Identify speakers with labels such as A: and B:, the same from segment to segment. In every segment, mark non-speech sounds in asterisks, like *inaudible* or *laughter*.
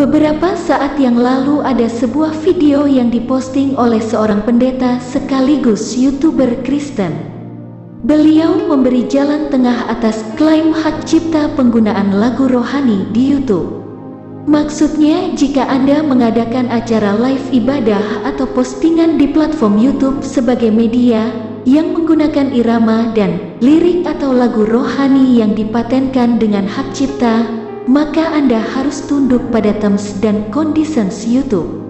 A: Beberapa saat yang lalu ada sebuah video yang diposting oleh seorang pendeta sekaligus YouTuber Kristen. Beliau memberi jalan tengah atas klaim hak cipta penggunaan lagu rohani di YouTube. Maksudnya, jika Anda mengadakan acara live ibadah atau postingan di platform YouTube sebagai media yang menggunakan irama dan lirik atau lagu rohani yang dipatenkan dengan hak cipta, maka Anda harus tunduk pada terms dan conditions YouTube.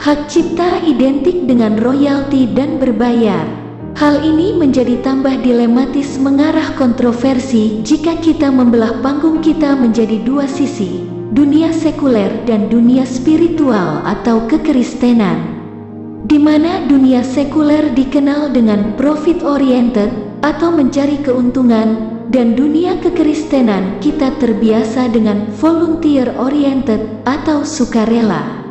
A: Hak cipta identik dengan royalti dan berbayar. Hal ini menjadi tambah dilematis mengarah kontroversi jika kita membelah panggung kita menjadi dua sisi, dunia sekuler dan dunia spiritual atau kekristenan. Di mana dunia sekuler dikenal dengan profit oriented atau mencari keuntungan dan dunia kekristenan kita terbiasa dengan volunteer oriented atau sukarela.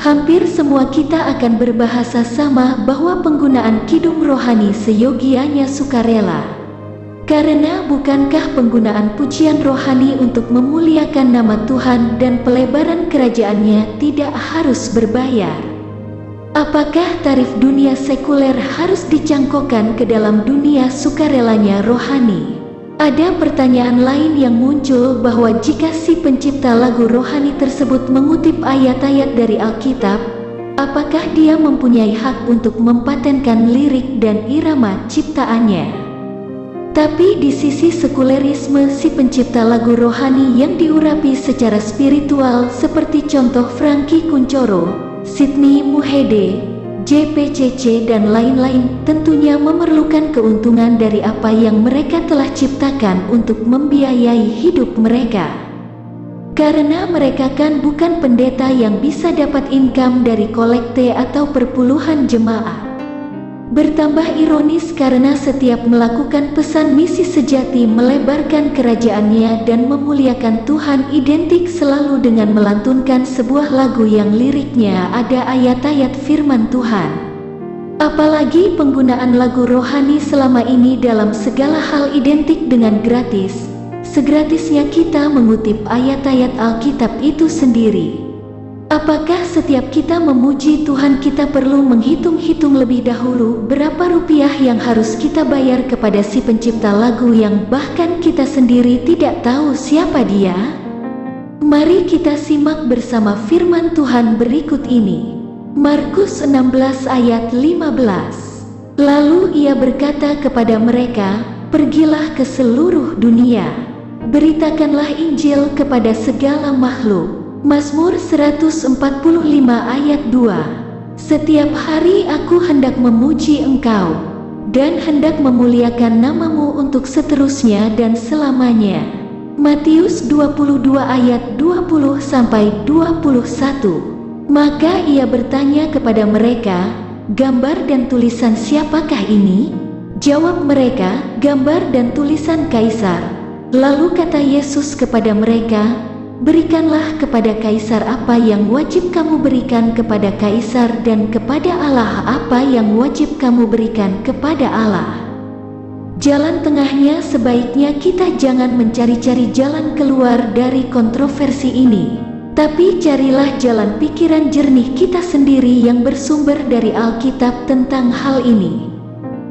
A: Hampir semua kita akan berbahasa sama bahwa penggunaan kidung rohani seyogianya sukarela. Karena bukankah penggunaan pujian rohani untuk memuliakan nama Tuhan dan pelebaran kerajaannya tidak harus berbayar? Apakah tarif dunia sekuler harus dicangkokkan ke dalam dunia sukarelanya rohani? Ada pertanyaan lain yang muncul bahwa jika si pencipta lagu rohani tersebut mengutip ayat-ayat dari Alkitab, apakah dia mempunyai hak untuk mempatenkan lirik dan irama ciptaannya? Tapi di sisi sekulerisme si pencipta lagu rohani yang diurapi secara spiritual seperti contoh Frankie Kuncoro, Sidney Muhede, JPCC dan lain-lain tentunya memerlukan keuntungan dari apa yang mereka telah ciptakan untuk membiayai hidup mereka. Karena mereka kan bukan pendeta yang bisa dapat income dari kolekte atau perpuluhan jemaat. Bertambah ironis karena setiap melakukan pesan misi sejati melebarkan kerajaannya dan memuliakan Tuhan identik selalu dengan melantunkan sebuah lagu yang liriknya ada ayat-ayat firman Tuhan. Apalagi penggunaan lagu rohani selama ini dalam segala hal identik dengan gratis. Segratisnya kita mengutip ayat-ayat Alkitab itu sendiri. Apakah setiap kita memuji Tuhan kita perlu menghitung-hitung lebih dahulu berapa rupiah yang harus kita bayar kepada si pencipta lagu yang bahkan kita sendiri tidak tahu siapa dia? Mari kita simak bersama firman Tuhan berikut ini. Markus 16 ayat 15 Lalu ia berkata kepada mereka, Pergilah ke seluruh dunia, beritakanlah Injil kepada segala makhluk. Mazmur 145 ayat 2 Setiap hari aku hendak memuji engkau dan hendak memuliakan namamu untuk seterusnya dan selamanya. Matius 22 ayat 20 sampai 21. Maka ia bertanya kepada mereka, gambar dan tulisan siapakah ini? Jawab mereka, gambar dan tulisan kaisar. Lalu kata Yesus kepada mereka, Berikanlah kepada kaisar apa yang wajib kamu berikan kepada kaisar dan kepada Allah apa yang wajib kamu berikan kepada Allah. Jalan tengahnya sebaiknya kita jangan mencari-cari jalan keluar dari kontroversi ini. Tapi carilah jalan pikiran jernih kita sendiri yang bersumber dari Alkitab tentang hal ini.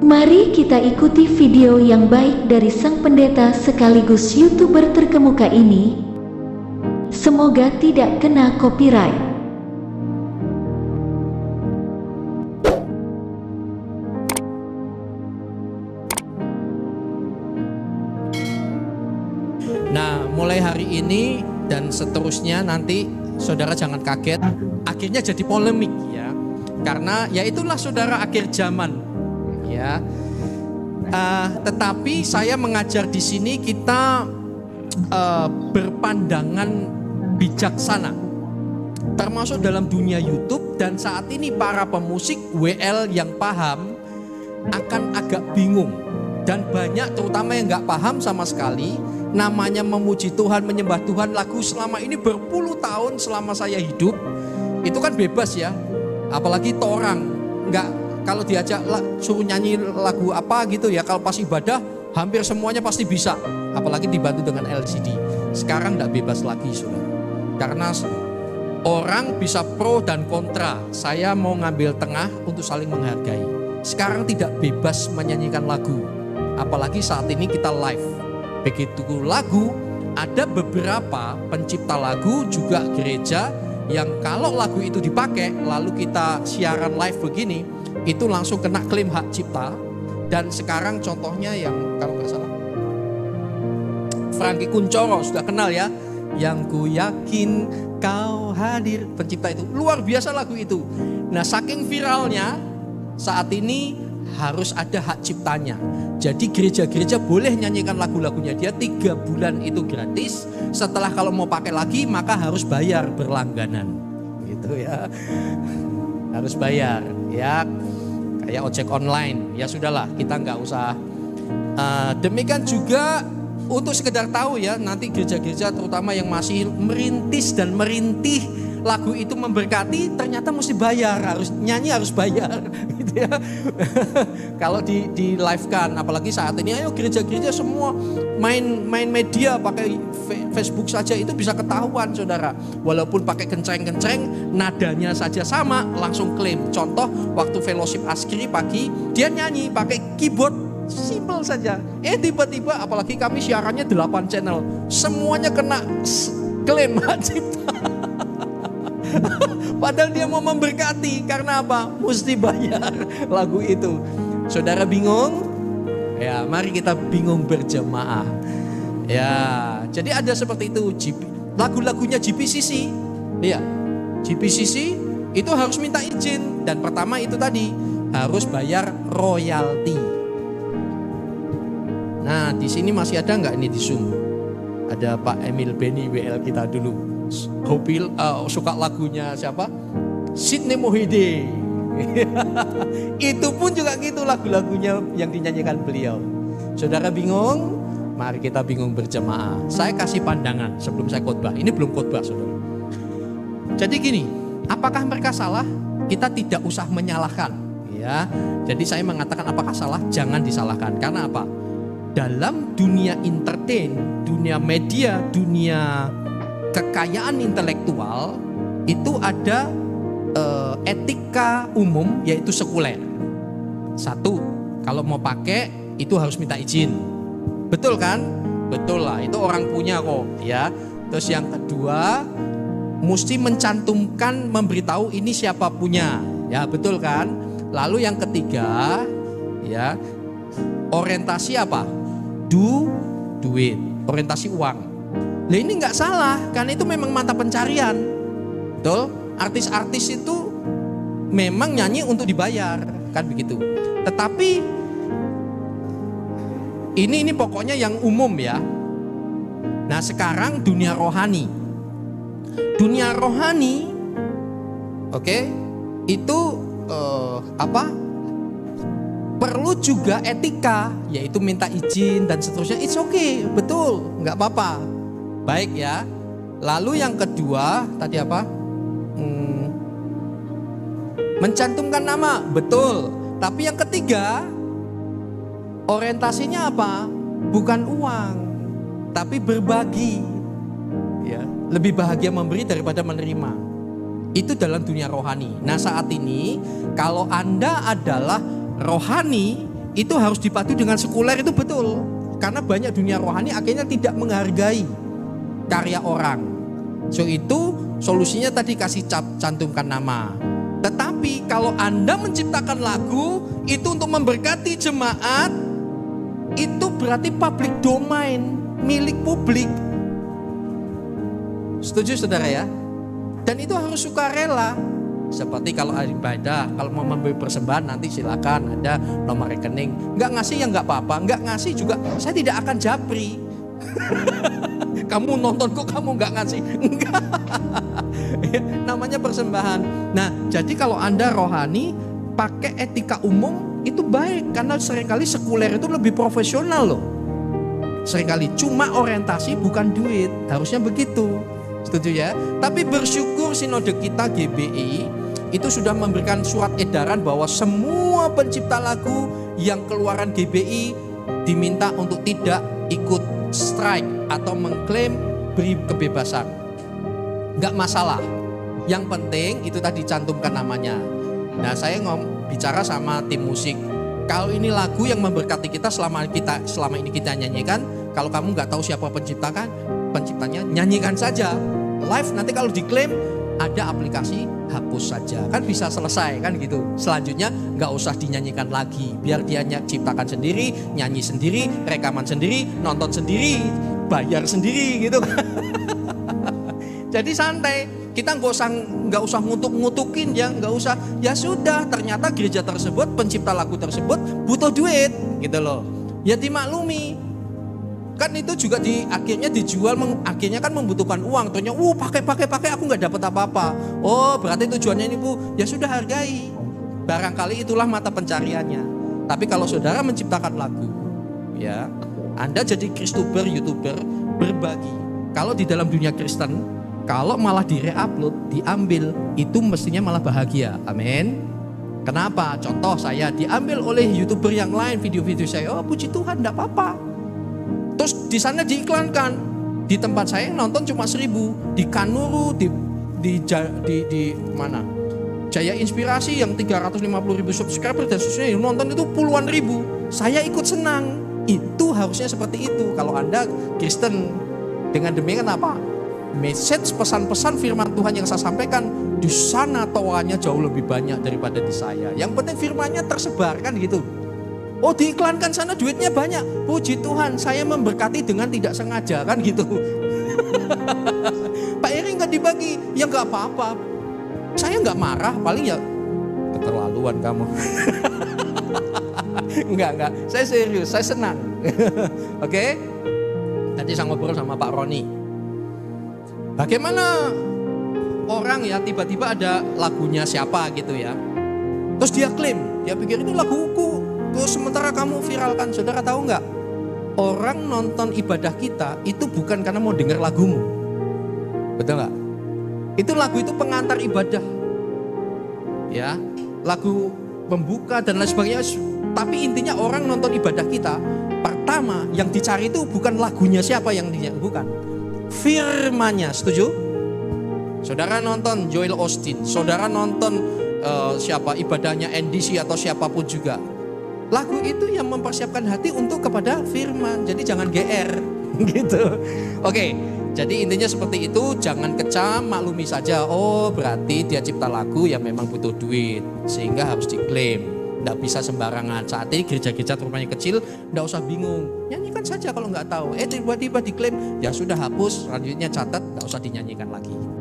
A: Mari kita ikuti video yang baik dari sang pendeta sekaligus youtuber terkemuka ini Semoga tidak kena copyright.
B: Nah, mulai hari ini dan seterusnya nanti saudara jangan kaget, akhirnya jadi polemik ya. Karena ya itulah saudara akhir zaman ya. Uh, tetapi saya mengajar di sini kita uh, berpandangan bijaksana. Termasuk dalam dunia YouTube dan saat ini para pemusik WL yang paham akan agak bingung. Dan banyak terutama yang nggak paham sama sekali namanya memuji Tuhan menyembah Tuhan. Lagu selama ini berpuluh tahun selama saya hidup itu kan bebas ya. Apalagi torang nggak kalau diajak suruh nyanyi lagu apa gitu ya kalau pas ibadah hampir semuanya pasti bisa. Apalagi dibantu dengan LCD sekarang nggak bebas lagi sudah karena Orang bisa pro dan kontra. Saya mau ngambil tengah untuk saling menghargai. Sekarang tidak bebas menyanyikan lagu. Apalagi saat ini kita live. Begitu lagu, ada beberapa pencipta lagu juga gereja yang kalau lagu itu dipakai lalu kita siaran live begini, itu langsung kena klaim hak cipta. Dan sekarang contohnya yang kalau nggak salah Franky Kuncoro sudah kenal ya yang ku yakin kau hadir. Pencipta itu luar biasa lagu itu. Nah saking viralnya saat ini harus ada hak ciptanya. Jadi gereja-gereja boleh nyanyikan lagu-lagunya. Dia tiga bulan itu gratis. Setelah kalau mau pakai lagi maka harus bayar berlangganan. Gitu ya. Harus bayar ya. Kayak ojek online. Ya sudahlah kita nggak usah. Uh, demikian juga untuk sekedar tahu ya nanti gereja-gereja terutama yang masih merintis dan merintih lagu itu memberkati ternyata mesti bayar harus nyanyi harus bayar *laughs* gitu ya. *laughs* Kalau di di live kan apalagi saat ini ayo gereja-gereja semua main main media pakai Facebook saja itu bisa ketahuan saudara. Walaupun pakai kenceng-kenceng nadanya saja sama langsung klaim. Contoh waktu fellowship askri pagi dia nyanyi pakai keyboard Simple saja. Eh tiba-tiba apalagi kami siarannya 8 channel. Semuanya kena klaim *laughs* hak cipta. Padahal dia mau memberkati karena apa? Mesti bayar *laughs* lagu itu. Saudara bingung? Ya, mari kita bingung berjemaah. Ya, jadi ada seperti itu lagu-lagunya GPCC. Iya. GPCC itu harus minta izin dan pertama itu tadi harus bayar royalti. Nah, di sini masih ada nggak ini di Zoom? Ada Pak Emil Beni WL kita dulu. Hobi uh, suka lagunya siapa? Sidney Mohede. *laughs* Itu pun juga gitu lagu-lagunya yang dinyanyikan beliau. Saudara bingung? Mari kita bingung berjemaah. Saya kasih pandangan sebelum saya khotbah. Ini belum khotbah, saudara. Jadi gini, apakah mereka salah? Kita tidak usah menyalahkan, ya. Jadi saya mengatakan apakah salah? Jangan disalahkan. Karena apa? Dalam dunia entertain, dunia media, dunia kekayaan intelektual itu ada uh, etika umum yaitu sekuler. Satu, kalau mau pakai itu harus minta izin. Betul kan? Betul lah, itu orang punya kok, ya. Terus yang kedua, mesti mencantumkan memberitahu ini siapa punya. Ya, betul kan? Lalu yang ketiga, ya, orientasi apa? Do duit, orientasi uang. Nah ini nggak salah, karena itu memang mata pencarian. Betul? Artis-artis itu memang nyanyi untuk dibayar, kan begitu. Tetapi ini ini pokoknya yang umum ya. Nah sekarang dunia rohani, dunia rohani, oke, okay, itu uh, apa? Perlu juga etika, yaitu minta izin dan seterusnya. It's okay, betul, nggak apa-apa. Baik ya. Lalu yang kedua tadi apa? Hmm, mencantumkan nama, betul. Tapi yang ketiga orientasinya apa? Bukan uang, tapi berbagi. Ya, lebih bahagia memberi daripada menerima. Itu dalam dunia rohani. Nah, saat ini kalau Anda adalah rohani itu harus dipadu dengan sekuler itu betul. Karena banyak dunia rohani akhirnya tidak menghargai karya orang. So itu solusinya tadi kasih cantumkan nama. Tetapi kalau Anda menciptakan lagu itu untuk memberkati jemaat itu berarti public domain, milik publik. Setuju saudara ya? Dan itu harus sukarela. Seperti kalau ada ibadah, kalau mau memberi persembahan nanti silakan ada nomor rekening. Enggak ngasih ya enggak apa-apa, enggak ngasih juga saya tidak akan japri. *laughs* kamu nonton kok kamu enggak ngasih? Enggak. *laughs* Namanya persembahan. Nah, jadi kalau Anda rohani pakai etika umum itu baik karena sering kali sekuler itu lebih profesional loh. Seringkali cuma orientasi bukan duit, harusnya begitu. Setuju ya? Tapi bersyukur sinode kita GBI itu sudah memberikan surat edaran bahwa semua pencipta lagu yang keluaran GBI diminta untuk tidak ikut strike atau mengklaim beri kebebasan. Enggak masalah. Yang penting itu tadi cantumkan namanya. Nah saya ngom bicara sama tim musik. Kalau ini lagu yang memberkati kita selama kita selama ini kita nyanyikan, kalau kamu nggak tahu siapa penciptakan, penciptanya nyanyikan saja. Live nanti kalau diklaim ada aplikasi hapus saja. Kan bisa selesai kan gitu. Selanjutnya nggak usah dinyanyikan lagi. Biar dia ciptakan sendiri nyanyi sendiri rekaman sendiri nonton sendiri bayar sendiri gitu. *laughs* Jadi santai. Kita nggak usah nggak usah ngutuk-ngutukin ya. Nggak usah ya sudah ternyata gereja tersebut pencipta lagu tersebut butuh duit gitu loh. Ya dimaklumi kan itu juga di akhirnya dijual meng, akhirnya kan membutuhkan uang. Ternyata uh pakai pakai pakai aku nggak dapat apa-apa. Oh berarti tujuannya ini bu? Ya sudah hargai. Barangkali itulah mata pencariannya. Tapi kalau saudara menciptakan lagu ya anda jadi kristuber youtuber berbagi. Kalau di dalam dunia Kristen kalau malah dire-upload diambil itu mestinya malah bahagia. Amin. Kenapa? Contoh saya diambil oleh youtuber yang lain video-video saya. Oh puji Tuhan, tidak apa-apa Terus di sana diiklankan. Di tempat saya nonton cuma seribu. Di Kanuru, di di di, di mana? Jaya Inspirasi yang 350 ribu subscriber dan seterusnya yang nonton itu puluhan ribu. Saya ikut senang. Itu harusnya seperti itu. Kalau Anda Kristen dengan demikian apa? Message pesan-pesan firman Tuhan yang saya sampaikan di sana tawannya jauh lebih banyak daripada di saya. Yang penting firmannya tersebar kan gitu. Oh diiklankan sana duitnya banyak. Puji Tuhan saya memberkati dengan tidak sengaja kan gitu. *laughs* Pak Eri nggak dibagi, ya nggak apa-apa. Saya nggak marah, paling ya keterlaluan kamu. *laughs* enggak, enggak. Saya serius, saya senang. *laughs* Oke? Okay? Nanti saya ngobrol sama Pak Roni. Bagaimana orang ya tiba-tiba ada lagunya siapa gitu ya. Terus dia klaim, dia pikir ini laguku, Terus sementara kamu viralkan, saudara tahu nggak? Orang nonton ibadah kita itu bukan karena mau dengar lagumu. Betul nggak? Itu lagu itu pengantar ibadah. Ya, lagu pembuka dan lain sebagainya. Tapi intinya orang nonton ibadah kita, pertama yang dicari itu bukan lagunya siapa yang dia bukan. Firmannya, setuju? Saudara nonton Joel Austin, saudara nonton uh, siapa ibadahnya NDC atau siapa pun juga Lagu itu yang mempersiapkan hati untuk kepada firman. Jadi jangan GR *laughs* gitu. Oke, jadi intinya seperti itu, jangan kecam, maklumi saja. Oh, berarti dia cipta lagu yang memang butuh duit sehingga harus diklaim. Tidak bisa sembarangan. Saat ini gereja-gereja rumahnya kecil, tidak usah bingung. Nyanyikan saja kalau nggak tahu. Eh tiba-tiba diklaim, ya sudah hapus, selanjutnya catat, tidak usah dinyanyikan lagi.